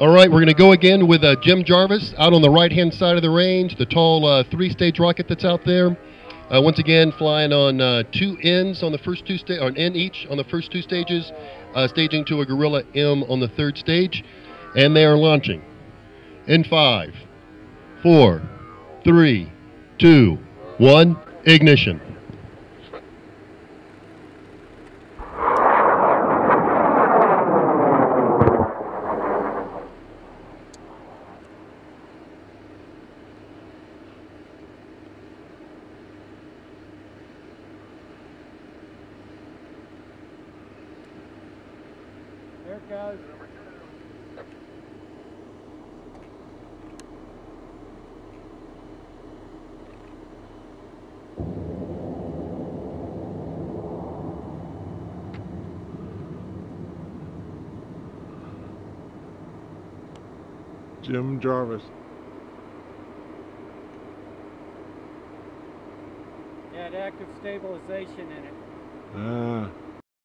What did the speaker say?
All right, we're going to go again with uh, Jim Jarvis out on the right-hand side of the range, the tall uh, three-stage rocket that's out there. Uh, once again, flying on uh, two Ns on the first two sta- or an N each on the first two stages, uh, staging to a Gorilla M on the third stage, and they are launching in five, four, three, two, one, ignition. It goes. Jim Jarvis. It had active stabilization in it. Ah.